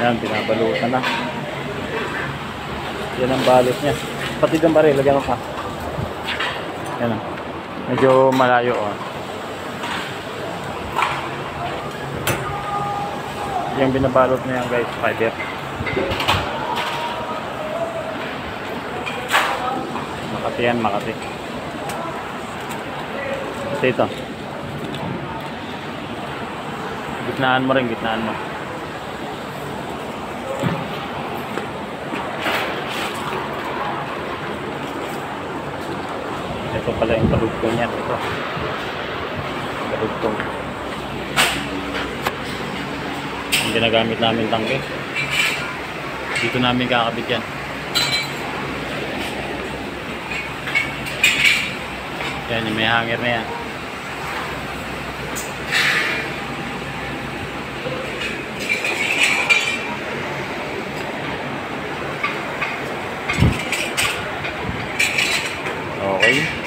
Yan, binabalutan na. Yan ang balot niya. Pati ng baril, lagyan ko pa. Yan o. Medyo malayo o. Yung binabalot na yan guys, fiber. Makati yan, Makati. Ito ito. Gitnaan mo rin, gitnaan mo. Ito pala yung karugtong niyan. Ito. Karugtong. Ang ginagamit namin tangke. Dito namin kakabit yan. Yan, yung may hanger na yan. Okay.